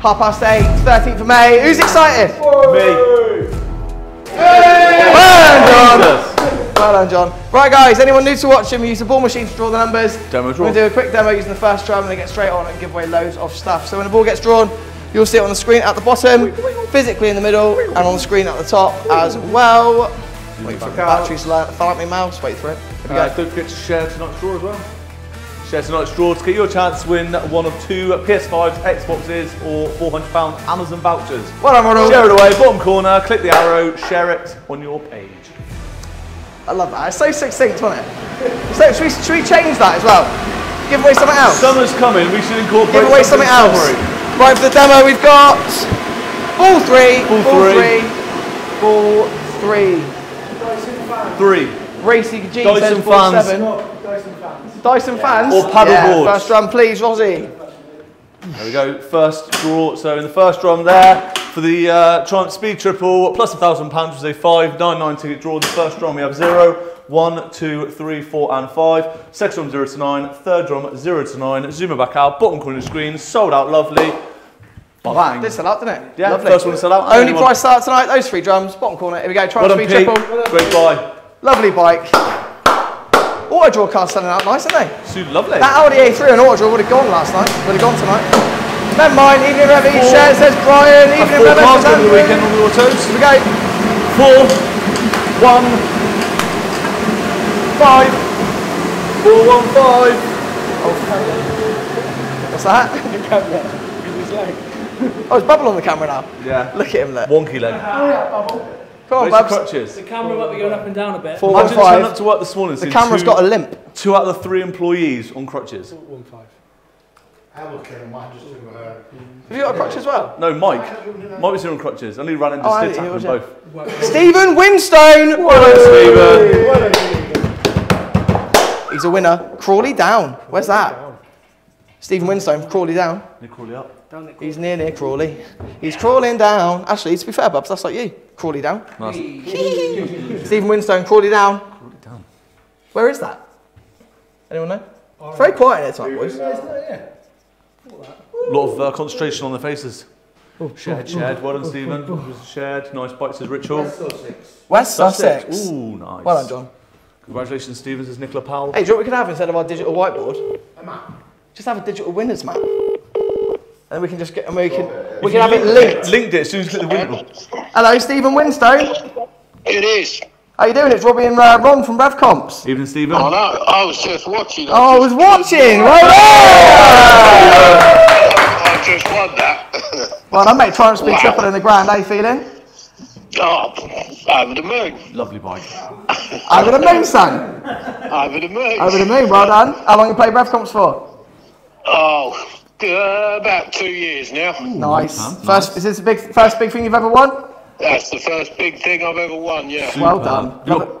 Half past eight, 13th of May. Who's excited? Me. Well done, Well done, John. Right, guys, anyone new to watching, we use the ball machine to draw the numbers. Demo draw. We're going to do a quick demo using the first drum and then get straight on and give away loads of stuff. So when the ball gets drawn, you'll see it on the screen at the bottom, physically in the middle, and on the screen at the top as well. Wait for the batteries to light- fill up my mouse. Wait for it. Uh, don't forget to share tonight's draw as well. Share tonight's draw to get your chance to win one of two PS5s, Xboxes, or £400 Amazon vouchers. Well done, Ronald. Share it away, bottom corner, click the arrow, share it on your page. I love that. It's so succinct, wasn't it? So should we, should we change that as well? Give away something else. Summer's coming, we should incorporate Give away something else. summary. Right for the demo, we've got ball three, Ball ball three. three, ball three. Three. Racy G Dyson says ball fans. Seven. Dyson fans. Or paddle yeah, boards. First drum, please, Rosie. There we go, first draw. So in the first drum there, for the uh, Triumph Speed Triple, plus a thousand pounds was a five nine nine ticket draw. The first drum we have zero, one, two, three, four, and five. Second drum zero to nine. Third drum zero to nine. Zoom it back out. Bottom corner of the screen, sold out, lovely. Bang. Did sell out, didn't it? Yeah, Lovely. first one to sell out. Only Anyone- price start tonight, those three drums, bottom corner. Here we go, try Well and done, speed Pete. triple. Great buy. Lovely bike. Auto draw car's selling out nice, aren't they? Suit lovely. That Audi A3 and auto draw would have gone last night. Would have gone tonight. Never mind, evening Revy, share says Brian, evening Four Revy cars says over the weekend on the autos. Here we go. Four, one, five, four, one, five. Oh, What's that? oh, it's bubble on the camera now. Yeah. Look at him, look. Wonky leg. Come on, Where's your Babs. crutches? The camera might be going up and down a bit. Four, one, Imagine turning up to work this morning. The seeing camera's two, got a limp. two out of the three employees on crutches. One five. Hamilton might just do uh, Have you got a crutch as well? No, Mike. Mike was here on crutches. I nearly ran into Oh, I stick didn't- them both. Stephen Winstone! Well done, Stephen. He's a winner. Crawley down. Where's that? Stephen Winstone, Crawley down. Nick Crawley up. He's near near Crawley. He's crawling down. Actually, to be fair, Bubs, that's like you. Crawley down. Nice. Stephen Winstone, Crawley down. down. Where is that? Anyone know? It's very quiet in here tonight, boys. A lot of uh, concentration on their faces. shared, shared. Well done, Stephen. Shared. Nice bites, says Ritual. West Sussex. Ooh, nice. Well done, John. Congratulations, Stephen, says Nicola Powell. Hey, do you know what we could have instead of our digital whiteboard? A map. Just have a digital winners map. And we can just get, and we can, we can have it linked. Linked it as soon as you click the window. Hello, Stephen Winstone. It is. How you doing? It's Robbie and uh, Ron from Rev Comps. Evening, Stephen. Oh no, I was just watching. Oh, I was just- watching. Well done. I just won that. Well done, mate. Triumph Speed Triple in the ground. How you feeling? oh, over the moon. Lovely bike. Over the moon, son. Over the moon. Over the moon. Well done. How long you played Rev Comps for? Oh, uh, about two years now. Nice. man. First, is this the big first big thing you've ever won? That's the first big thing I've ever won. Yeah. Well done. You Love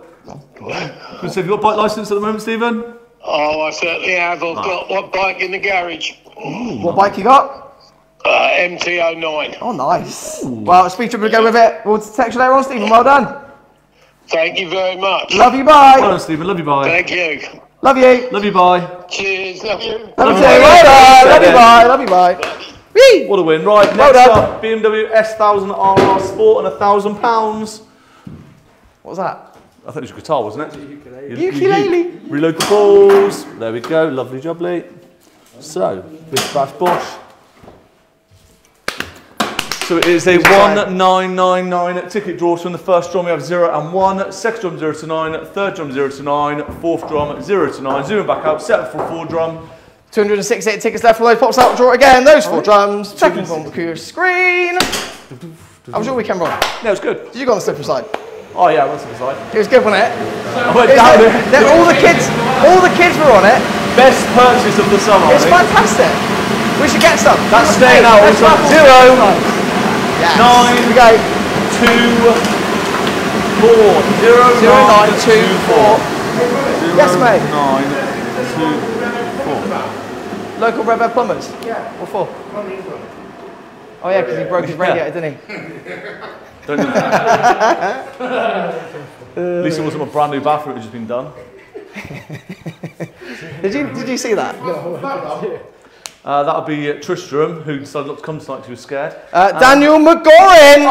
got, so have you got a bike license at the moment, Stephen? Oh, I certainly have. I've got one bike in the garage. it. What bike you got? Uh, MT09. Oh, nice. Well, Speed Triple to go with it. We'll text you later on, Stephen. Well done. Thank you very much. Love you. Well Bye. done, Stephen. Love you, bye. Thank you. Love you. Love you, bye. Cheers. Love you. Love you. Love you. Well. Love you. Said it. Bye. Love you. Bye. Whee! What a win. Right, next Well done. up, BMW S1000 RR Sport and a thousand pounds. What was that? I think it was a guitar, wasn't it? Ukulele. Ukulele. Reload the balls. There we go. Lovely jubbly. So, Bish Bash Bosh. So it is a 1999 ticket draw. So in the first drum we have 0 and 1, second drum 0 to 9, third drum 0 to 9, fourth drum 0 to 9, zoom back out, set for four drum. 268 tickets left for those pops out draw again. Those four drums. Second from the screen. How was your weekend, Ron? Yeah, it was good. Did you go on the slippery side? Oh yeah, I went to the side. It was good, wasn't it? I went down good. there. Then all the kids, all the kids were on it. Best purchase of the summer. I It's fantastic. We should get some. That's staying out. zero, Yes. nine. Here we go. two, four, zero, Zero, nine, nine, two, four. Zero, Yes, mate. Nine, two, four. Local Red Bear Plumbers. Yeah. What for? Oh yeah, because he broke his Yeah. radiator, didn't he? Don't do At least it wasn't a brand new bathroom, it had just been done. Did you Did you see that? Uh, that'll be uh, Tristram, who decided not to come tonight because he was scared. Uh, Daniel McGorin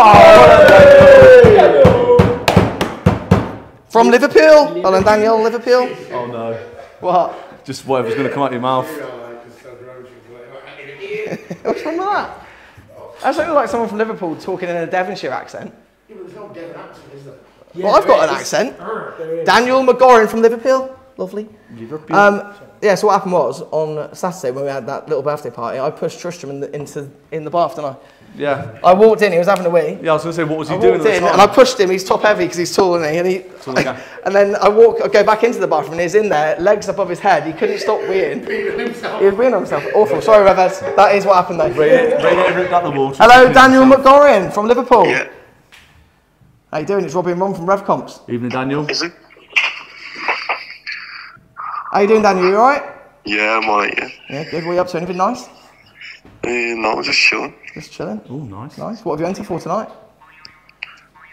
from Liverpool. Well done, Daniel, Liverpool. Oh no. What? Just whatever's going to come out of your mouth. What's wrong with that? That sounded like someone from Liverpool talking in a Devonshire accent. Well, I've got an accent. Daniel McGorin from Liverpool. Lovely. Liverpool. Um, yeah, so what happened was on Saturday when we had that little birthday party, I pushed Tristram in the, into in the bath, didn't I? yeah. I walked in, he was having a wee. Yeah, I was going to say, what was he I doing walked in and I pushed him. He's top heavy because he's taller than me, and he. Taller than and then I walk, I go back into the bathroom, and he's in there, legs above his head. He couldn't stop weeing. He was weeing on himself. Awful. Sorry, Revez. That is what happened though. Rain it, rain it, ripped out the wall. Hello, Daniel McGorin from Liverpool. Yeah. How you doing? It's Robbie and Ron from RevComps. Evening, Daniel. Is it? How you doing, Daniel? You alright? Yeah, I'm alright, yeah. Yeah, good. What are you up to? Anything nice? Uh, no, just chilling. Just chilling. Oh, nice. Nice. What have you entered for tonight?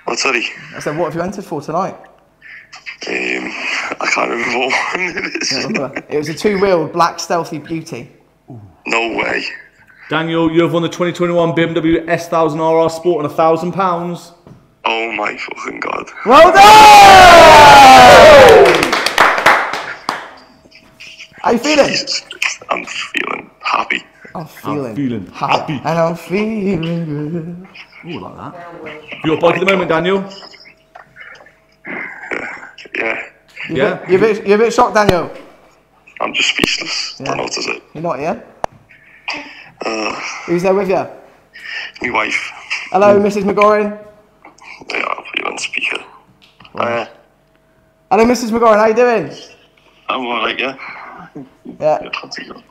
What's sorry? I said, what have you entered for tonight? Um, I can't remember what one it is. Remember, it was a two-wheeled black stealthy beauty. No way. Daniel, you have won the 2021 BMW S1000RR Sport and a thousand pounds. Oh my fucking god. Well done! How you feeling? Jesus I'm feeling happy. I'm feeling, feeling happy. and I'm feeling good. Ooh, like that. You got a bike at the moment, Daniel? Yeah. Yeah. You're a bit, you're a bit shocked, Daniel. I'm just speechless. Don't know what to say. You're not here. Uh, Who's there with you? my wife. Hello, Mrs. McGorin. Yeah, I'll put you on speaker. Uh, Hello, Mrs. McGorin. How you doing? I'm alright, yeah. Yeah. What's he got?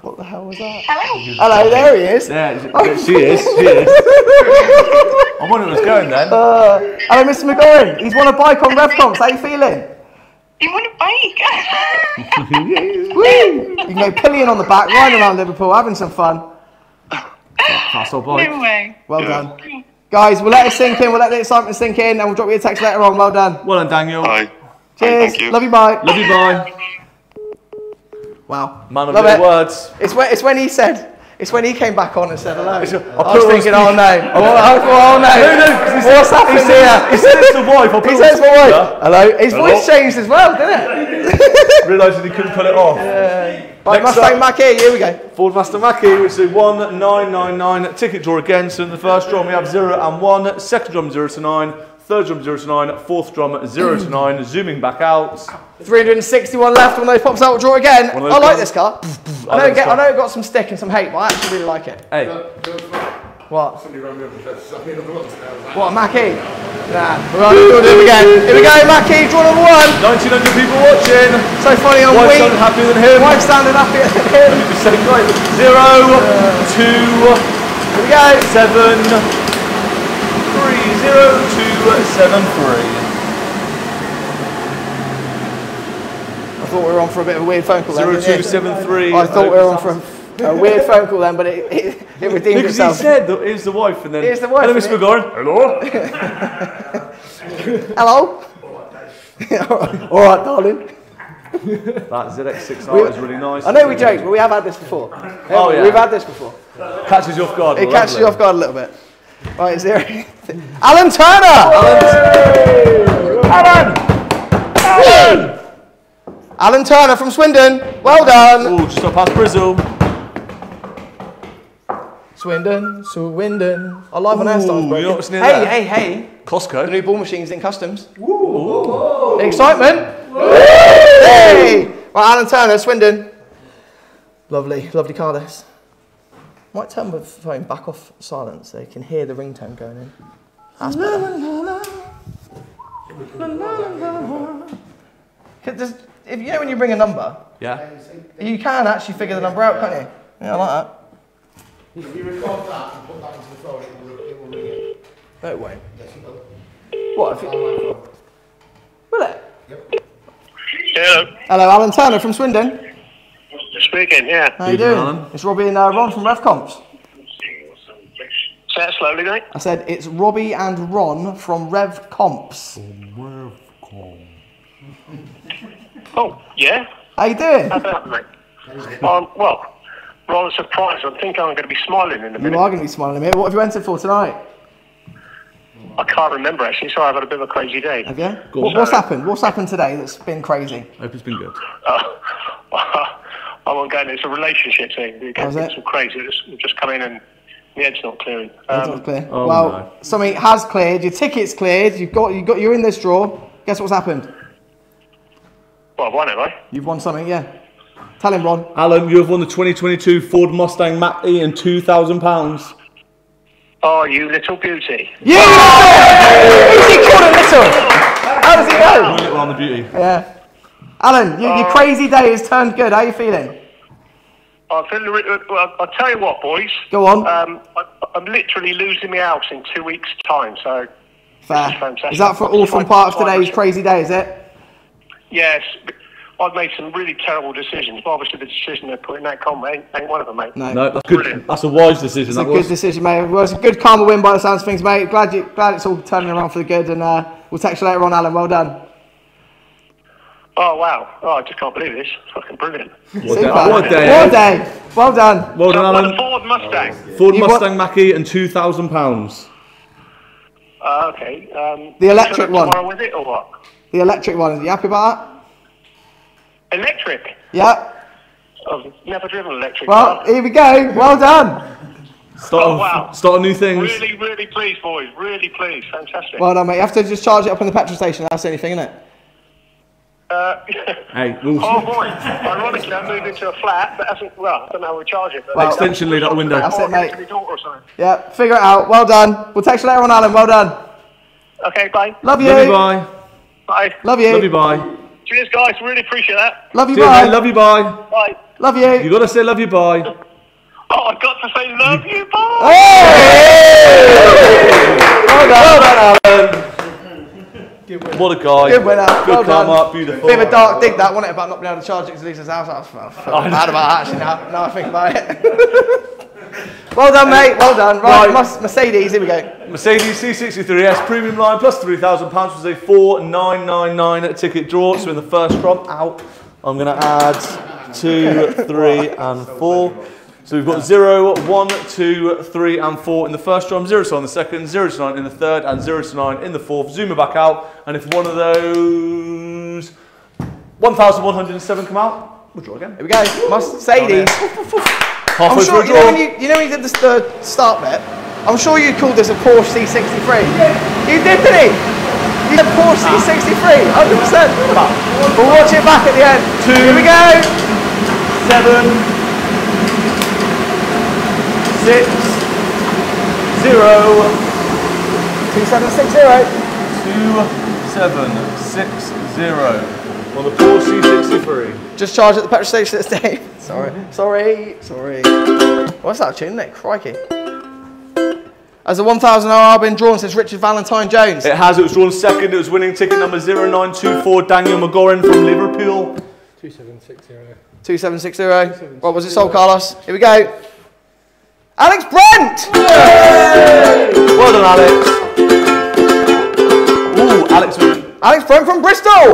What the hell was that? Hello. Hello, there he is. Yeah, she is. She is. I wonder where it was going then. Uh, hello, Mr. McGorin. He's won a bike on RevComps. How you feeling? You want a bike? Woo! You can go pillion on the back, riding around Liverpool, having some fun. That's our bike. no way. Well Yeah. done. Guys, we'll let it sink in, we'll let the excitement sink in, and we'll drop you a text later on. Well done. Well done, Daniel. Hi. Cheers. Thank you. Love you, bye. Love you, bye. Wow. Man of Love it. words. It's when, it's when he said, it's when he came back on and said hello. Oh, I put was it on thinking, oh no. Oh, oh, no. No, no, 'cause he What's happened He said, here? he said it's the wife. I'll put He it says my speaker. wife. Hello. His Hello? voice changed as well, didn't it? Realised that he couldn't pull it off. Right, Next Mustang up. Mach-E, here we go. Ford Master Mach-E, which is a 1999 ticket draw again. So in the first drum we have 0 and 1, second drum 0 to 9, third drum 0 to 9, fourth drum 0 to 9, zooming back out. 361 left, one of those pops out, draw again. I like pops- this car. I I know, like it get, I car. know it got some stick and some hate, but I actually really like it. Hey, What? What, Mach-E? Nah, we're on, we'll do it again. Here we go, Mach-E, draw number one. 1900 people watching. So funny on Wife week. sounded happier than him. Wife standing up here. Here The same guy. 0, 2, we go. 7, 3, 0, 2, 7, 3. I thought we were on for a bit of a weird phone call then. 0273. I thought we were on for a, a weird phone call then, but it, it, it redeemed Because he itself. said that here's the wife, and then Here's the wife, Hello, isn't Mr. it? McGoran. Hello. Hello? All right, darling. That ZX6R is really nice. I know we joked, but we have had this before. Oh, yeah. We've had this before. Catches you off guard. It well, catches you off guard a little bit. Right, is there Alan Turner! Alan! Alan! Alan Turner from Swindon. Well done. Oh, just up past Brizzle. Swindon, Swindon. I like when our starts Ooh, broken. you know what's near hey, there? hey, hey. The Costco. new ball machines in customs. Excitement. Hey! Right, Alan Turner, Swindon. Lovely, lovely car this. Might turn my phone back off silent so you can hear the ringtone going in. That's better. Could this- If you know when you ring a number, Yeah. you can actually figure the number out, can't you? Yeah, I like that. If you record that and put that into the phone, it will, it will ring it. No, it won't. Yes, it will. What? If it, will it? Hello. Hello, Alan Turner from Swindon. Speaking, yeah. How you Evening, doing? Alan. It's Robbie and uh, Ron from RevComps. Say that slowly, mate. I said it's Robbie and Ron from RevComps. Oh, yeah. How you doing? How about, mate? Um, well, rather surprised. I think I'm going to be smiling in a minute. You are going to be smiling at me. What have you entered for tonight? I can't remember actually. Sorry, I've had a bit of a crazy day. Have you? Go What, what's happened? What's happened today that's been crazy? I Hope it's been good. Uh, I won't go into It's a relationship thing. We How's get it? some crazy. It's we've just come in and the head's not clearing. Um, not clear. oh well, no. something has cleared. Your ticket's cleared. You've got, you got, you're in this draw. Guess what's happened? well, I've won it, right? You've won something, yeah. Tell him, Ron. Alan, you have won the 2022 Ford Mustang Mach-E and £2,000. Oh, you little beauty. You! Who's he called it little? How does he know? Little on the beauty. Yeah. Alan, you, your crazy day has turned good. How are you feeling? I feel, re- uh, well, I'll tell you what, boys. Go on. Um, I, I'm literally losing my house in two weeks' time, so Fair. fantastic. Is that for all from part of today's crazy day, is it? yes. I've made some really terrible decisions, but obviously the decision they're putting that comment ain't, ain't one of them, mate. No. No, that's good. Brilliant. That's a wise decision. It's a that good decision, mate. Well, it's a good karma win by the sounds of things, mate. Glad you, glad it's all turning around for the good, and uh, we'll text you later on, Alan. Well done. Oh, wow. Oh, I just can't believe this. Fucking brilliant. What a Super. day. What a day. What a. Well done. Well So done, I've won a Alan. Ford Mustang. Ford You Mustang Mach-E and £2,000. Uh, okay. Um, The electric one. Tomorrow with it or what? The electric one. Are you happy about Electric. Yeah. I've never driven an electric Well, car. here we go. Well done. Start, Oh, wow. start of new thing. Really, really pleased, boys. Really pleased. Fantastic. Well done, mate. You have to just charge it up in the petrol station. That's the only thing, isn't it? Uh, Hey, we'll oh boy. Ironically, I moved into a flat that hasn't. Well, I don't know how we charge it. But Well, extension lead out the window. That's it, mate. to my daughter or something. Yeah. Figure it out. Well done. We'll text you later on, Alan. Well done. Okay, bye. Love you. Love you, bye. Bye. Love you. Love you, bye. Cheers, guys. Really appreciate that. Love you. See you, Bye. mate. Love you, bye. Bye. Love you. You gotta say love you, bye. Oh, I've got to say love you. Bye. Well done. Alan. What a guy. Good winner. Good well come done. up, beautiful. Bit of a dark dig that, wasn't it, about not being able to charge it because Lisa's house. I was I bad about that actually now, now I think about it. well done, mate. Well done. Right, Right. Mus- Mercedes, here we go. Mercedes C63S premium line plus £3,000 was a 4999 ticket draw. So in the first drum, out, I'm going to add two, three, and four. So we've got zero, one, two, three, and four in the first drum, zero to nine in the second, zero to nine in the third, and zero to nine in the fourth. Zoom it back out, and if one of those 1,107 come out, we'll draw again. Here we go. Mercedes. I'm sure, you know, when you, you know when you did the, the start bit? I'm sure you called this a Porsche C63. You did, didn't he? You said Porsche C63, 100%. We'll watch it back at the end. Two. Here we go. seven, six, zero, 2760. two, seven, six, zero. On the Porsche C63. Just charge at the petrol station at Dave. Sorry. Sorry. Sorry. What's that tune, isn't? Crikey. As a 1,000 hour been drawn since Richard Valentine Jones. It has, it was drawn second, it was winning ticket number 0924, Daniel McGoran from Liverpool. 2760. 2760. What was it sold, Carlos? Here we go. Alex Brent! Well done, Alex. Ooh, Alex. Alex Brent from Bristol!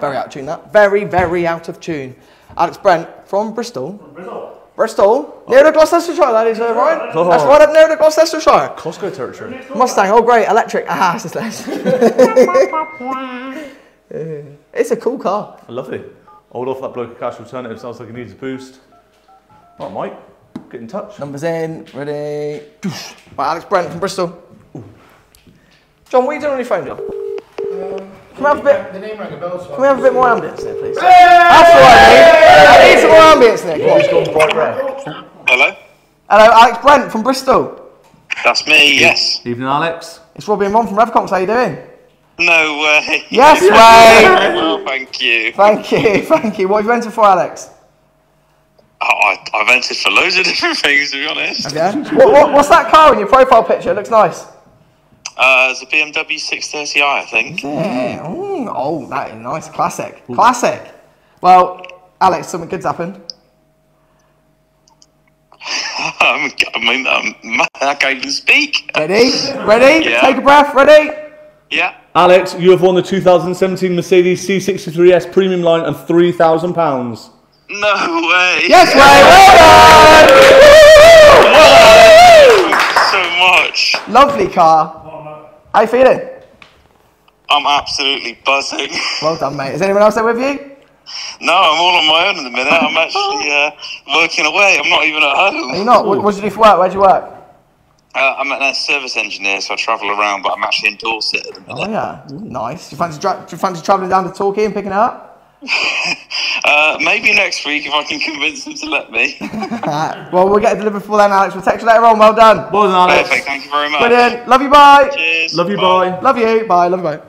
Very out of tune, that. Very, very out of tune. Alex Brent from Bristol. Bristol. Bristol. Near the Gloucestershire, that is, uh, Ryan. Oh. That's right up near the Gloucestershire. Costco territory. Mustang, oh great, electric. Ah, it's less. it's a cool car. I love it. Hold off that bloke at Cash Alternative, sounds like he needs a boost. Right, Mike, get in touch. Numbers in, ready. Right, Alex Brent from Bristol. John, what are you doing on your phone, John? Um, Can we have a bit? The name rang a bell, so Can we have a bit more ambience there, please? That's what I need. I need some more ambience there. Come on. Hello. Hello, Alex Brent from Bristol. That's me. Yes. Evening, Alex. It's Robbie and Ron from RevComps. How are you doing? No way. Yes, way. Well, thank you. Thank you, thank you. What have you entered for, Alex? I, I've entered for loads of different things, to be honest. Yeah. What, what, what's that car in your profile picture? It looks nice. Uh, it's a BMW 630i, I think. Yeah. Mm, oh, that is nice. Classic. Classic. Well, Alex, something good's happened. I mean, um, I can't even speak. Ready? Ready? Yeah. Take a breath. Ready? Yeah. Alex, you have won the 2017 Mercedes C63S Premium Line and £3,000. No way. Yes, way. Well done. Thanks so much. Lovely car. How you feeling? I'm absolutely buzzing. Well done, mate. Is anyone else there with you? No, I'm all on my own in the minute. I'm actually uh, working away. I'm not even at home. Are you not? What, what do you do for work? Where do you work? Uh, I'm a service engineer, so I travel around, but I'm actually in Dorset at the Oh yeah, Ooh, nice. Do you fancy, do you fancy travelling down to Torquay and picking it up? Uh, maybe next week if I can convince them to let me. Well, we'll get it delivered before then, Alex. We'll text you later on. Well done. Well done, Alex. Perfect. Thank you very much. Brilliant. Love you. Bye. Cheers. Love you, bye. Love you. Bye. Love you. Bye.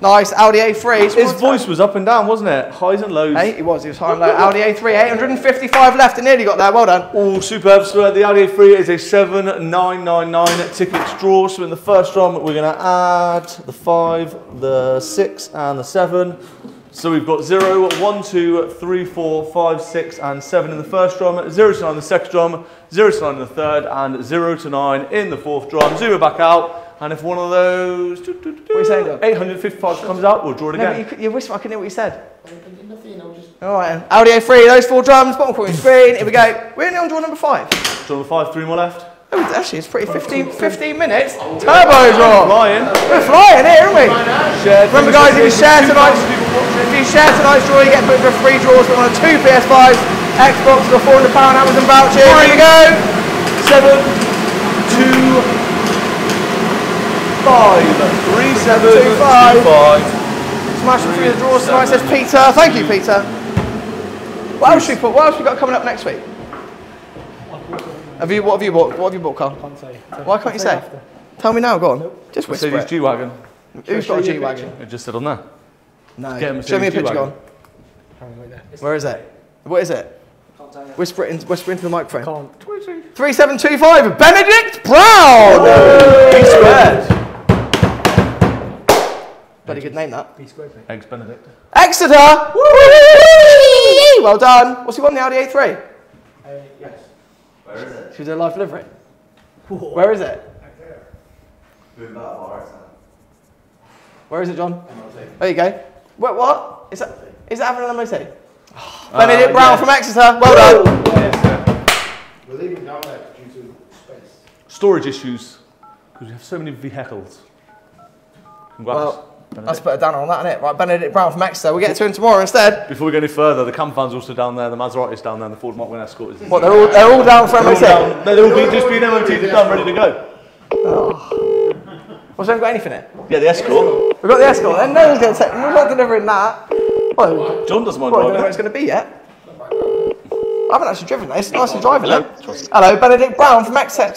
Nice. Audi A3. His voice was up and down, wasn't it? Highs and lows. Hey, he was. He was high and low. Audi A3. 855 left and nearly got there. Well done. All superb. So the Audi A3 is a 7999 tickets draw. So in the first round, we're going to add the 5, the 6, and the 7. So we've got 0, 1, 2, 3, 4, 5, 6, and 7 in the first drum, 0 to 9 in the second drum, 0 to 9 in the third, and 0 to 9 in the fourth drum. Zero back out. And if one of those What are you saying, Doug? 855 comes out, we'll draw it No, again. but you, could- you whisper. I couldn't hear what you said. Nothing, just. All right. then. Audi A3. Those four drums. Bottom corner of your screen. Here we go. We're only on draw number five. Draw number 5, 3 more left. Oh, actually, it's pretty 15, 15 minutes. Oh, Turbo draw. Flying. We're flying here, aren't we? Remember, guys, if you share tonight's, if you share tonight's draw, you get put for free draws for one of two PS5s, Xbox, or 400 pound Amazon voucher. Here we go. seven, two, five, three, seven, Two, five. two, five. Smashing through the drawers tonight. Says Peter. Thank you, Peter. What else we put? What else we got coming up next week? Have you? What have you bought? What have you bought, Carl? Can't say. Why can't you say? Tell me now. Go on. Just whisper Mercedes it. G wagon. Who's got a G wagon? It just said on there. No. Get Show me a picture. Go G-Wagon. on. Hang on, wait there. Where is it? What is it? Can't tell. Whisper it. In, whisper into the microphone. Can't. Three seven two five. Benedict Brown. B squared. Bloody good name that. B squared, mate. Eggs Benedict. Exeter. Well done. What's he won the Audi A3? Uh, yes. Should we do a live delivery? Where is it? Where is it, John? There you go. What? What? Is that? Is that having an MOT? Benedict Brown from Exeter. Well done. We're leaving down there due to space. Storage issues. Because we have so many vehicles. Congrats. Well, Benedict. let's put a downer on that, innit? Right, Benedict Brown from Exeter. We'll get to him tomorrow instead. Before we go any further, the Cam fan's also down there, the Maserati's down there, and the Ford Mark 1 Escort is What? They're all they're all down for They're all MOT. down. No, they'll all be, just be an MOT, they're done, ready to go. Oh. What's we haven't got anything in? Yeah, the Escort. We've got the Escort. Then no one's going to take. We're not delivering that. Well, John doesn't mind well, I don't know where driving it's going to be yet. I haven't actually driven this. It's nice to drive it. Hello, Benedict Brown from Exeter.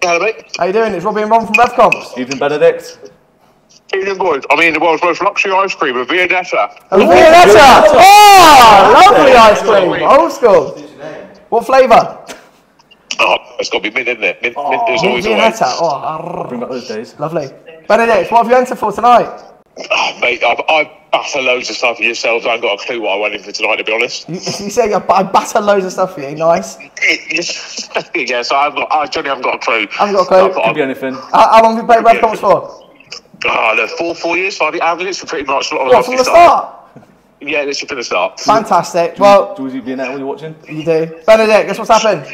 Hello, mate. How you doing? It's Robbie and Ron from RevComps. Evening, Benedict. Evening, boys. I mean, the world's most luxury ice cream, a Viennetta. Oh, Viennetta! Oh, lovely ice cream. Old school. What flavour? Oh, it's got to be mint, isn't it? Mint, mint oh, is always the. Viennetta. Oh, Bring back those days. lovely. Benedict, what have you entered for tonight? Oh, mate, I've, I've batter loads of stuff for yourselves. I haven't got a clue what I went in for tonight, to be honest. You, you say I I batter loads of stuff for you. Nice. yeah, so I've got, I generally haven't got a clue. I haven't got a clue. I've got- Could be anything. How, how long have you played RevComps for? Ah, the four, four years, five years, I've for pretty much a lot of What, from the start? Yeah, this is from the start. Fantastic. Well, Do you be in there when you're watching? you do. Benedict, guess what's happened?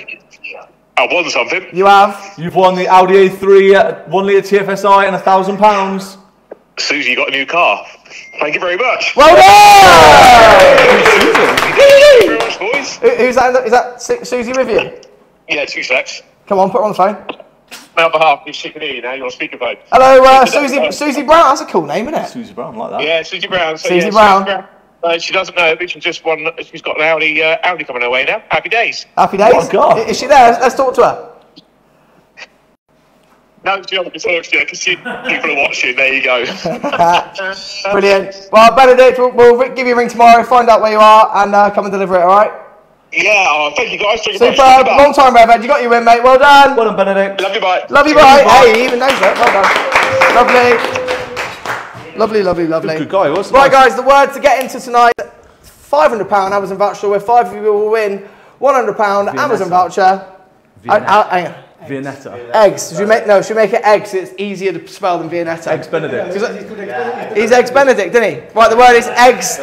I won something. You have. You've won the Audi A3 uh, 1 litre TFSI and a thousand pounds. Susie, you got a new car. Thank you very much. Well done! Thank you very much, boys. Who- Who's that? Is that Susie with you? Yeah, two secs. Come on, put her on the phone. On behalf, you she can hear you now. You're on speakerphone. Hello, uh, Susie. Susie Brown. That's a cool name, isn't it? Susie Brown, like that. Yeah, Susie Brown. So, Susie yeah, Brown. Uh, she doesn't know, but she just won. She's got an Audi. Uh, Audi coming her way now. Happy days. Happy days. Oh, God. I- Is she there? Let's, let's talk to her. No, she hasn't been talking to you because people are watching. There you go. Brilliant. Well, Benedict, we'll, we'll give you a ring tomorrow, find out where you are, and uh, come and deliver it. All right. Yeah. Oh, thank you guys. Thank you Super. much. Long time, Rev. You got your win, mate. Well done. Well done, Benedict. Love you, bye. Love you, bye. Hey, he even knows that. Well done. Lovely. Lovely, lovely, lovely. Good guy, wasn't Right, he? guys, the word to get into tonight £500 Amazon voucher where five of you will win £100 Amazon voucher. Uh, uh, hang on. Viennetta. Eggs. Should we make no? Should we make it eggs? It's easier to spell than Viennetta. Eggs Benedict. He's eggs Benedict, didn't he? Right. The word is eggs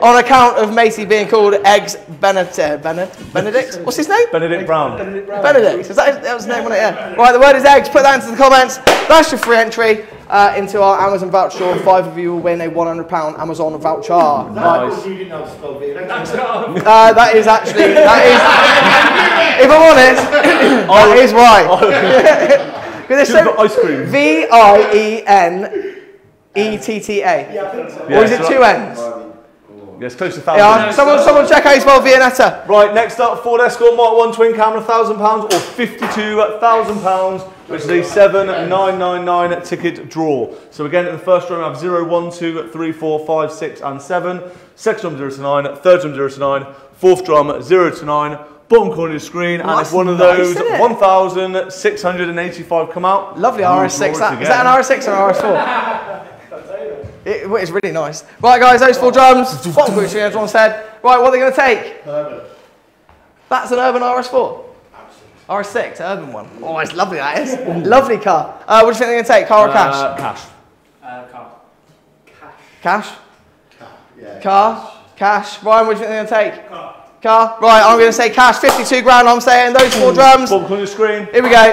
on account of Macy being called eggs Benedict. Benedict. Benedict. What's his name? Benedict Brown. Benedict. Is that his, that was his name on it? Yeah. Right. The word is eggs. Put that into the comments. That's your free entry uh, into our Amazon voucher. Five of you will win a £100 Amazon voucher. Nice. You didn't know to spell Vietnam. Uh, that is actually that is. if I'm honest, that is why. Because Should have got ice cream. V I E N E T T A. Or is it two N's? Yeah, it's close to thousand. Yeah, someone, someone check how you spell Viennetta. Right, next up, Ford Escort Mark 1 twin camera, £1,000 or £52,000, which is a 7999 ticket draw. So again, in the first round, we have 0, 1, 2, 3, 4, 5, 6, and 7. Second drum 0 to 9, third drum 0 to 9, fourth drum 0 to 9. Bottom corner of the screen, and that's if one of those isn't 1,685 come out, Lovely you will RS6. draw it That, is that an RS6 or an RS4? It, it's really nice. Right, guys, those four drums. Bottom corner of the screen, everyone's head. Right, what are they going to take? Urban. That's an Urban RS4. RS6, urban one. Oh, it's lovely, that is. lovely car. Uh, what do you think they're going to take, car or cash? Cash. Uh, car. cash. Cash? Car? Yeah, car. Cash? Ryan, what do you think they're going to take? Car. Car? Right, I'm going to say cash, 52 grand, I'm saying. Those four drums. Bottom corner of the screen. Here we go.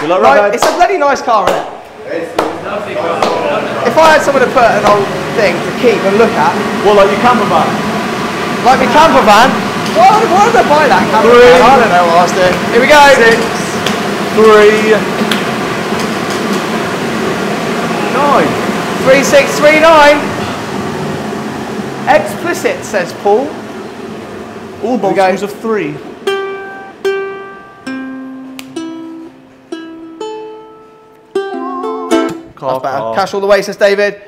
Good luck, Right, Redhead. it's a bloody nice car, isn't it? It's lovely car. If I had someone to put an old thing to keep and look at, Well, like your camper van. like my camper van, why would I buy that Three. I don't know what I was doing. Here we go. Three. Nine. 3639. Explicit, says Paul. All go. of three. Car, That's better. car. Cash all the way, says David.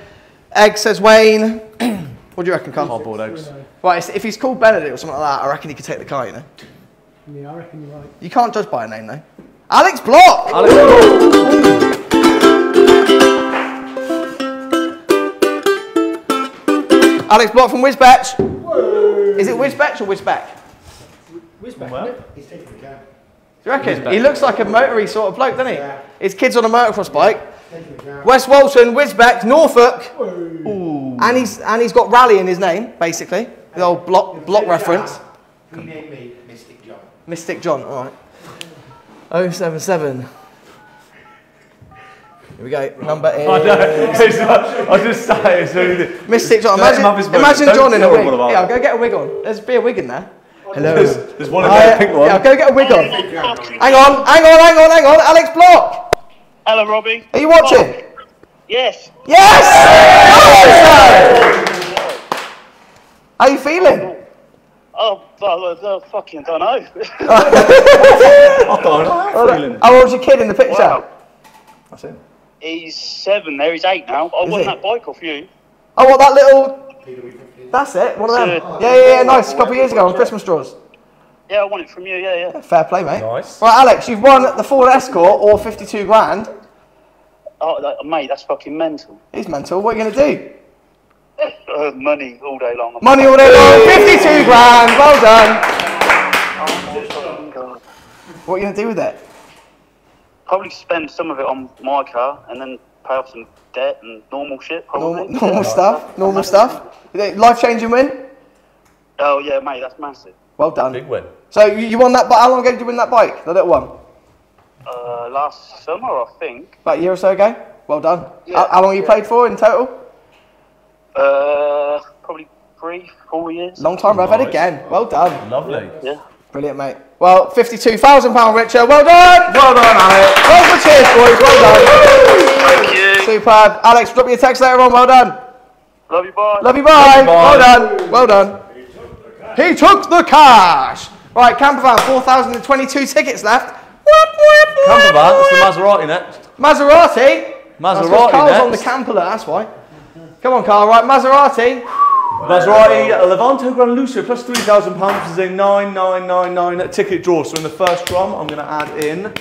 Egg, says Wayne. what do you reckon, Carl? Cardboard eggs. Right, if he's called Benedict or something like that, I reckon he could take the car, you know. Yeah, I reckon you're right. You can't judge by a name, though. Alex Block! Alex, Alex Block from Whizbetch. Is it Whizbetch or Whizbeck? Where's back? Well. He's taking the cab. Do you reckon? Whizbeck. He looks like a motory sort of bloke, doesn't he? Yeah. His kid's on a motocross bike. Taking. West Walton, Whizbeck, Norfolk. And he's and he's got rally in his name, basically. The old block block reference. He named me Mystic John. Mystic John, alright. 077. Here we go. Number I know. It's not, I just say it's really. Mystic John. Imagine, have his wig. imagine Don't John in a wig. Yeah. I'll go get a wig on. There's be a wig in there. Hello. There's, there's one in Hi, there, pink one. Yeah, go get a wig on. Hang on, hang on, hang on, hang on. Alex Block. Hello, Robbie. Are you watching? Yes. Yes! Hello, sir. How you feeling? Oh, well, uh, fucking don't know. I don't know. I'm feeling it. How old's your kid in the picture? Wow. That's it. He's seven there. He's eight now. I Is won he? that bike off you. Oh, what that little? That's it. One of them. Good. Yeah, yeah, yeah. Nice. A couple of years ago on Christmas draws. Yeah, I won it from you. Yeah, yeah. Fair play, mate. Nice. Right, Alex, you've won the Ford Escort or 52 grand. Oh, that, mate, that's fucking mental. He's mental. What are you going to do? Uh, money all day long. Money all day long. 52 grand. Well done. Oh, God. What are you going to do with it? Probably spend some of it on my car and then pay off some debt and normal shit. Probably. Normal, normal stuff. Normal stuff. Life changing win. Oh yeah, mate, that's massive. Well done. Big win. So you, you won that. bike. how long ago did you win that bike? The little one. Uh, last summer, I think. About a year or so ago. Well done. Yeah, how, how long you yeah. played for in total? Uh, probably three, four years. Long time, Rev. Nice. again. Well done. Lovely. Yeah. Brilliant, mate. Well, £52,000 Richard. Well done. Well done, Alex. Well for cheers, boys. Well done. Thank you. done. Superb. Alex, drop me a text later on. Well done. Love you, bye. Love you, bye. you, bye. Well done. Well done. He took the cash. Right, campervan, 4,022 tickets left. Camper van. It's the Maserati next. Maserati. Maserati Carl's on the next. camper, that's why. Come on, Carl. Right, Maserati. Maserati Levante Gran Lusso plus three thousand pounds is a nine nine nine nine ticket draw. So in the first drum, I'm going to add in.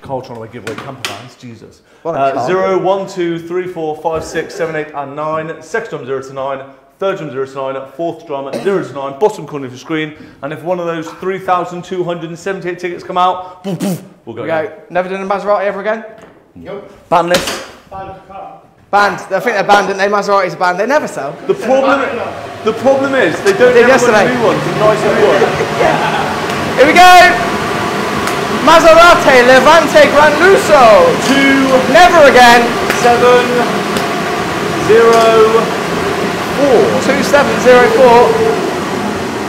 Carl trying to give away camper vans, Jesus. Well Uh, Carl. zero, one, two, three, four, five, six, seven, eight, and nine. Second drum zero to nine. Third drum 0 to 9, fourth drum 0 to 9, bottom corner of your screen. And if one of those 3,278 tickets come out, boom, boom, we'll go. We go. Never done a Maserati ever again? Nope. Ban list. Banned. I think they're banned, didn't they? Maserati's a banned. They never sell. The problem, the problem is they don't Did ever yesterday. want new ones. A nice new one. Here we go. Maserati Levante Gran Lusso. Two, Never again. seven, zero, four. 2704.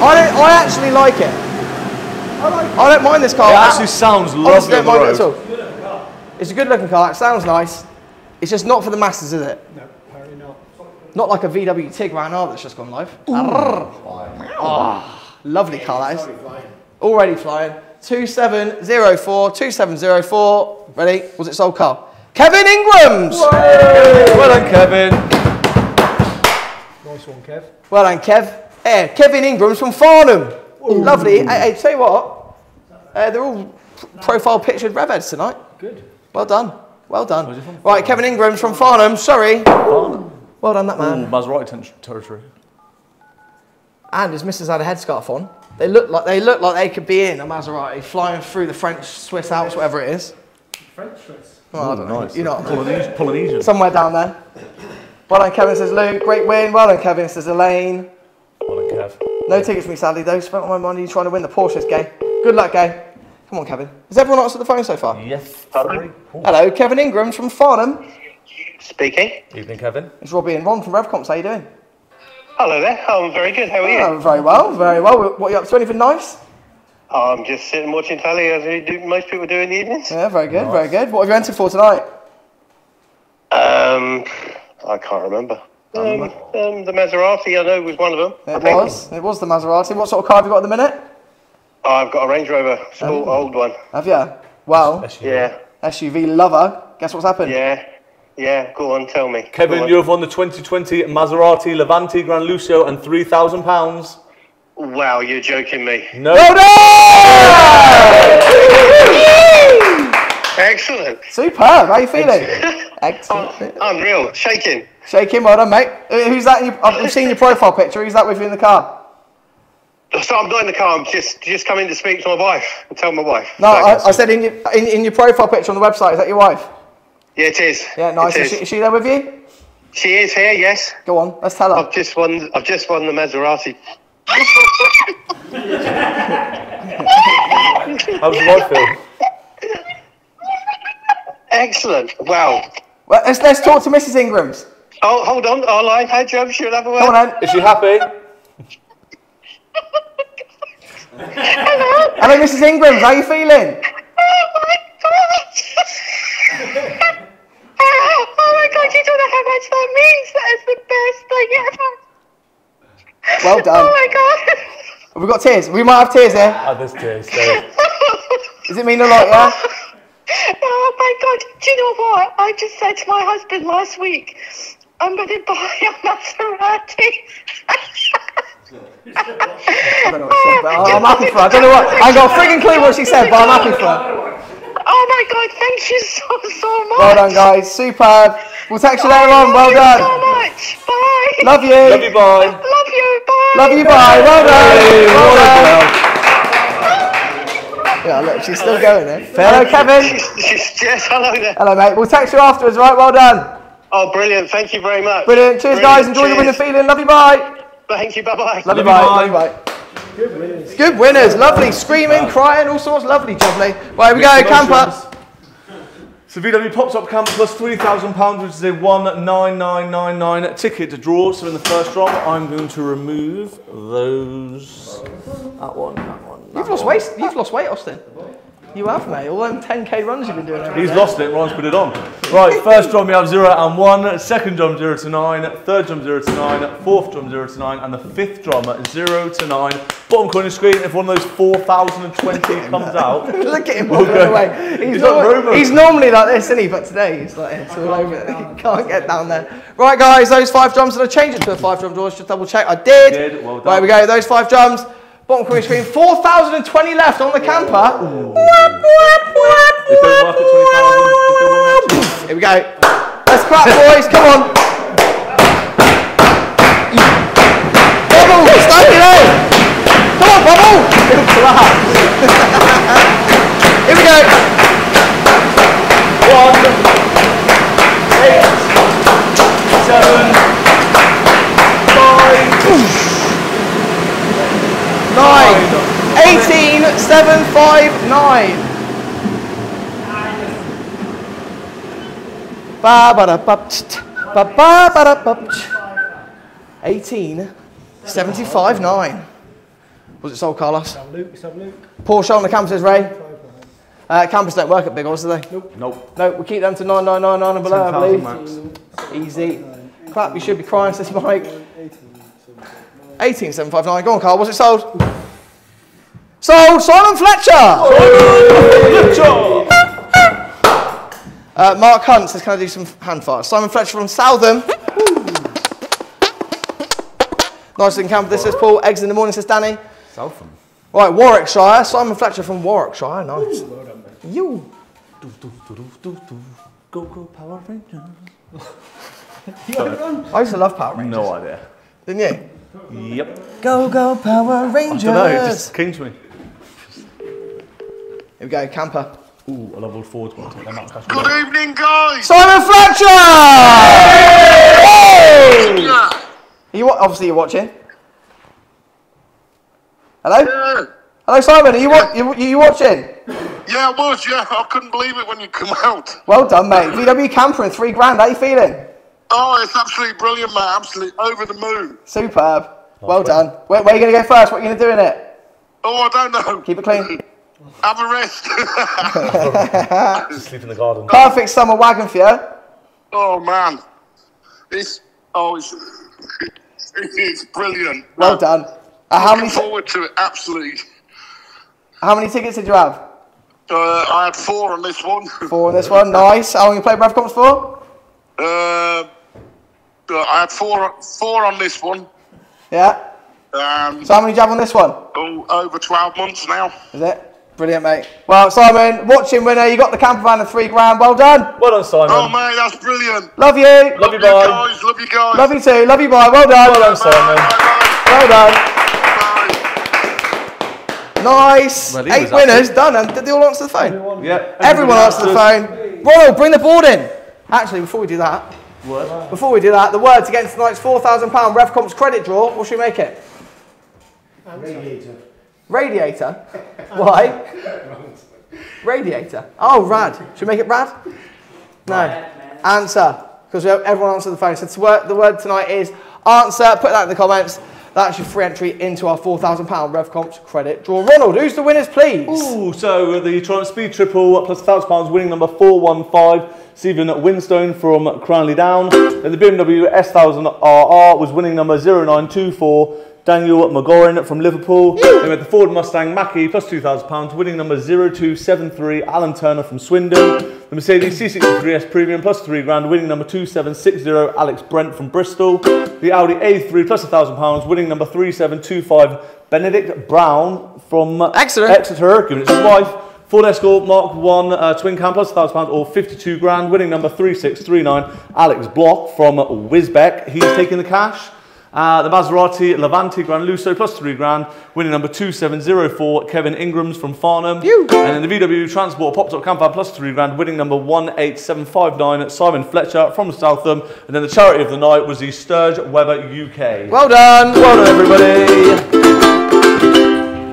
I don't. I actually like it. I don't mind this car. It actually sounds lovely on don't mind it at all. It's a good looking car. It sounds nice. It's just not for the masses, is it? No, apparently not. Not like a VW Tiguan R that's just gone live. Ah, lovely car that is. Already flying. 2704, 2704. Ready? Was it sold car? Kevin Ingrams! Well done, Kevin. Nice one, Kev. Well done, Kev. Yeah, Kevin Ingrams from Farnham. Lovely. Hey, hey, tell you what, uh, they're all profile pictured revheads tonight. Good. Well done. Well done. Right, Kevin Ingrams from Farnham. Sorry. Farnham. Well done, that Ooh, man. Maserati territory. And his missus had a headscarf on. They look like they look like they could be in a Maserati flying through the French Swiss Alps, whatever it is. French Swiss. Oh, I don't know. Nice. You're not Polynesian. Polynesian. somewhere down there. Well done, Kevin says Luke. Great win. Well done, Kevin says Elaine. Well done, Kev. No tickets for me, sadly, though. Spent all my money trying to win the Porsches, gay. Good luck, gay. Come on, Kevin. Has everyone answered the phone so far? Yes. Pardon? Hello, Kevin Ingrams from Farnham. Speaking. Evening, Kevin. It's Robbie and Ron from RevComps. How are you doing? Hello there. I'm very good. How are you? Oh, very well, very well. What are you up to? Anything nice? I'm just sitting watching telly as we do, most people do in the evenings. Yeah, very good, very good. What have you entered for tonight? Um, I can't remember. Um, um, the Maserati, I know, was one of them. I It think. was. It was the Maserati. What sort of car have you got at the minute? I've got a Range Rover, small, old one. Have you? Well, Yeah, SUV lover. Guess what's happened? yeah, yeah. Go on, tell me. Kevin, you have won the 2020 Maserati Levante Gran Lusso and £3,000. Wow, you're joking me. No. Well done! Excellent. Superb. How are you feeling? Excellent. Oh, unreal. Shaking. Shaking. Well done, mate. Who's that? I've seen your profile picture. Who's that with you in the car? So I'm not in the car. I'm just just coming to speak to my wife and tell my wife. No, I, I said in your in, in your profile picture on the website. Is that your wife? Yeah, it is. Yeah, nice. It Is is. she, is she there with you? She is here. Yes. Go on. Let's tell her. I've just won. I've just won the Maserati. How does your wife feel? Excellent. Wow. Well, let's let's talk to Mrs. Ingrams. Oh, hold on. Oh, Our line. Hey, Joe, should have a word. Come on, then. Is she happy? Hello, Hello, Mrs. Ingrams. How are you feeling? Oh my god, oh, my God. you don't know how much that means. That is the best thing ever. Well done. Oh my god. Have we got tears? We might have tears here. Oh, there's tears. There. Does it mean a lot? Yeah. Oh my god, do you know what? I just said to my husband last week, I'm going to buy a Maserati. I don't know what she said, but I'm happy for her. I don't know what. I ain't got a frigging clue what she said, but I'm happy for her. Oh my god, thank you so, so much. Well done, guys. Superb. We'll text you later on. Well Thank you so done. much. Bye. Love you. Love you, bye. Love you. Bye. Love you. Bye. Well done. Hey, Well done. A Yeah, look, she's still going eh? there. Hello, Kevin. She's, yes, hello there. Hello, mate. We'll text you afterwards, right? Well done. Oh, brilliant. Thank you very much. Brilliant. Cheers, Brilliant. guys. Enjoy the Cheers. winning feeling. Love you. Bye. Thank you. Bye bye. Love you. you, Bye. bye. Love you. Bye. Good winners. Lovely. Screaming, crying, all sorts. Lovely, jubbly. Right, here we go. Camper. So VW Pop Top Camp plus £3,000, which is a 19999 ticket to draw. So in the first round, I'm going to remove those. That one, that one. That You've lost weight. You've lost weight, Austin. You have, mate. All them 10k runs you've been doing. every He's day. lost it, Ryan's put it on. Right, first drum we have 0 and 1, second drum 0 to 9, third drum 0 to 9, fourth drum 0 to 9, and the fifth drum 0 to 9. Bottom corner screen, if one of those 4,020 comes out, Look at him We'll walking go. away. He's, He's normal- he's normally like this, isn't he? But today he's like it's all over. it. He can't get down there. Right, guys, those five drums. Did I change it to a five drum draw? Just double check. I did. Did, well done. Right, we go. Those five drums. Bottom corner screen. 4,020 left on the camper. Whap, whap, whap, They don't work at 20,000. If they want to. Here we go. Let's clap, boys. Come on. don't you know? Come on, Bubble! Good class. Here we go. One, eight, seven, five, Nine. 18, 7, 5, 9. Ba ba da ba ba ba ba da ba cht. 18, 75, 9. Was it sold, Carlos? Luke, let's have Luke. Porsche on the campuses, Ray. Uh, campus don't work at Big Oz, do they? nope. Nope. No, we keep them to 9999 and below, I believe. max. Easy. Clap, you should be crying, says Mike. 18759. Go on, Carl. Was it sold? Sold! Simon Fletcher! Uh, Mark Hunt says, can I do some hand fires? Simon Fletcher from Southam. nice looking camp. This says Paul. Eggs in the morning, says Danny. Southam. Right, Warwickshire. Simon Fletcher from Warwickshire. Nice. You. do. Go, go, Power Rangers. I used to love Power Rangers. No idea. Didn't you? Yep. Go, go, Power Rangers. I don't know, it just came to me. Here we go, camper. Ooh, I love old Ford. I'll take them out. Cash Good evening, guys. Simon Fletcher! Hey! Yeah. You wa- obviously you're watching. Hello? Yeah. Hello, Simon. Are you, wa- you, you watching? Yeah, I was, yeah. I couldn't believe it when you come out. Well done, mate. VW camper and three grand. How you feeling? Oh, it's absolutely brilliant, mate. Absolutely over the moon. Superb. Well done. Where, where are you going to go first? What are you going to do in it? Oh, I don't know. Keep it clean. Have a rest. Sleep in the garden. Perfect summer wagon for you. oh, man. It's, oh, it's, it's brilliant. Well done. Uh, how Looking many forward to it, absolutely. how many tickets did you have? Uh, I had four on this one. Four on this one. Nice. How long you played RevComps for? Uh, I had four, four on this one. Yeah. Um, So how many do you have on this one? oh, over 12 months now. Is it? Brilliant, mate. Well, Simon, watching winner. You got the camper van and three grand. Well done. Well done, Simon. Oh, mate, that's brilliant. Love you. Love you, you bye. guys. Love you guys. Love you too. Love you, bye. Well done. Well done, Simon. Well done. Bye. Nice. Well, Eight was winners done. And did they all answer the phone? Yeah. Everyone answered the phone. Ronald, bring the board in. Actually, before we do that, What? before we do that, the words against tonight's £4,000 RevComps credit draw. What should we make it? Radiator. Radiator. Why? Radiator. Oh, rad. Should we make it rad? No. Answer. Because everyone answered the phone. So the word, the word tonight is answer. Put that in the comments. That's your free entry into our £4,000 RevComps credit draw. Ronald, who's the winners, please? Ooh, so the Triumph Speed Triple plus £1,000 winning number 415, Stephen Winstone from Cranley Down. And the BMW S1000RR was winning number 0924, Daniel McGoran from Liverpool. Then we had the Ford Mustang Mach-E plus £2,000, winning number 0273, Alan Turner from Swindon. The Mercedes C63S Premium plus 3 grand, winning number 2760, Alex Brent from Bristol. The Audi A3 plus £1,000, winning number 3725, Benedict Brown from Exeter. Exeter, giving it to his wife. Ford Escort Mark 1 uh, twin cam plus £1,000 or 52 grand, winning number 3639, Alex Block from Wisbech. He's taking the cash. Uh, the Maserati Levante Gran Lusso plus 3 grand, winning number 2704, Kevin Ingrams from Farnham. And then the VW Transport Pop Top Camper plus 3 grand, winning number 18759, Simon Fletcher from Southam. And then the charity of the night was the Sturge Weber UK. Well done. Well done, everybody.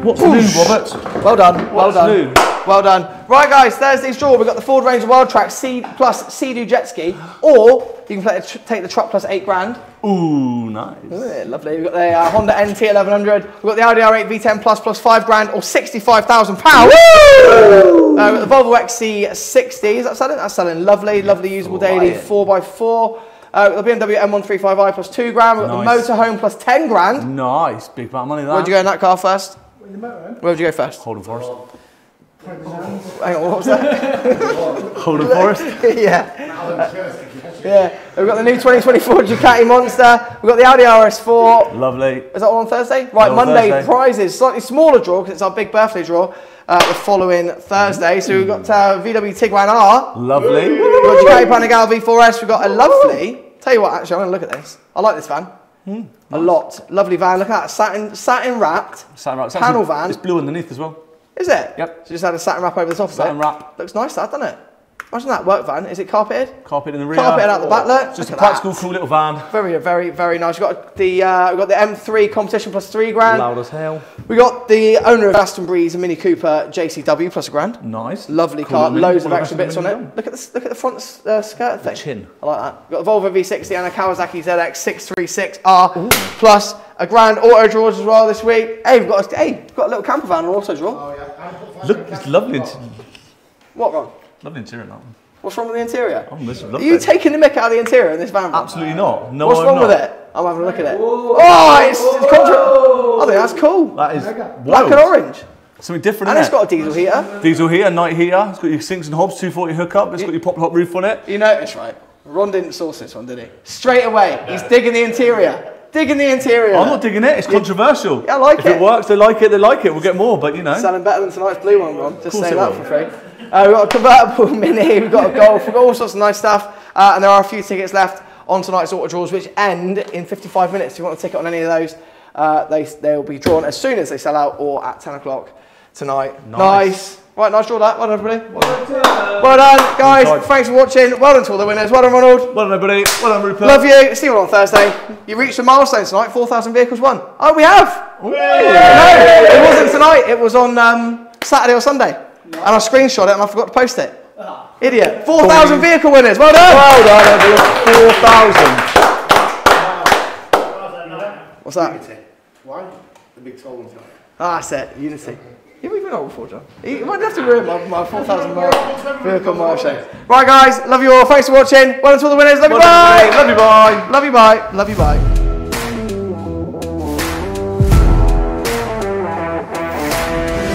What's new, Robert? Well done. Well What's done. new? Well done. Right, guys, Thursday's draw. We've got the Ford Ranger Wildtrak C plus Sea-Doo Jet Ski, or you can play, take the truck plus eight grand. Ooh, nice. Yeah, lovely. We've got the uh, Honda NT 1100. We've got the Audi R8 V10 Plus plus five grand or £65,000. Uh, the Volvo XC60. Is that selling? That's selling. Lovely, lovely usable daily 4x4. Uh, the BMW M135i plus two grand. We've got Nice. the Motorhome plus 10 grand. Nice, big amount of money that. Where'd you go in that car first? In the motorhome. Where'd you go first? Holden Forest. Hang on, what was that? Holden Forest. yeah. Yeah. We've got the new 2024 Ducati Monster. We've got the Audi RS4. Lovely. Is that all on Thursday? Right, on Monday Thursday. prizes. Slightly smaller draw because it's our big birthday draw uh, the following Thursday. So we've got uh, VW Tiguan R. Lovely. We've got Ducati Panigale V4S. We've got a lovely. Tell you what, actually, I'm going to look at this. I like this van. A lot. Lovely van. Look at that. Satin, satin wrapped. Satin wrap. It's Panel van. It's blue underneath as well. Is it? Yep. So just had a satin wrap over the top Satin of it. wrap. Looks nice, that, doesn't it? Imagine that work van. Is it carpeted? Carpet in the rear. Carpeted out the back. Look. Just a Look at practical, that. cool little van. Very, very, very nice. We've got the uh, we've got the M3 competition plus three grand. Loud as hell. We got the owner of Aston Breeze, a Mini Cooper JCW plus a grand. Nice. Lovely Cool car, little loads mini, of extra bits on it. of Look at this, look at the front uh, skirt thing. chin. I like that. We've got the Volvo V60 and a Kawasaki ZX636R plus a grand auto drawers as well this week. Hey, we've got a, hey, we've got a little camper van and auto drawer. Oh, yeah. And put five Look, it's lovely. What wrong? Lovely interior, that one. What's wrong with the interior? Oh, this is Are lovely. you taking the mick out of the interior in this van? Absolutely not. No, What's I'm wrong not. with it? I'm having a look at it. Oh, it's, it's contra- I think that's cool. That is Black wild. and orange. Something different. And innit? it's got a diesel heater. diesel heater, night heater. It's got your sinks and hobs, 240 hookup. It's got your pop top roof on it. You know notice, right? Ron didn't source this one, did he? Straight away, he's digging the interior. Digging the interior. I'm not digging it. It's controversial. Yeah, I like if it. it. works, they like it. They like it. We'll get more, but you know. Selling better than tonight's blue one, Ron. Just say that will. for free. Uh, we've got a convertible mini, we've got a golf, we've got all sorts of nice stuff. Uh, and there are a few tickets left on tonight's auto draws, which end in 55 minutes. If you want a ticket on any of those, uh, they, they'll be drawn as soon as they sell out or at 10 o'clock tonight. Nice. Right, nice draw that. Well done, everybody. Well done, guys. Well done. Thanks for watching. Well done to all the winners. Well done, Ronald. Well done, everybody. Well done, Rupert. Love you. See you all on Thursday. You reached a milestone tonight. 4,000 vehicles won. Oh, we have. No, it wasn't tonight. It was on um, Saturday or Sunday. And I screenshot it and I forgot to post it. Idiot. 4,000 vehicle winners. Well done. Well done, everyone. 4,000. What's that? Unity. Why? The big tall ones. Ah, that's it. Unity. You've been on before, John. You might have to ruin my, my 4,000 mile vehicle mile show. Right, guys. Love you all. Thanks for watching. Well done to all the winners. Love you. Bye. Love you, bye. Love you. Bye. Love you. Bye.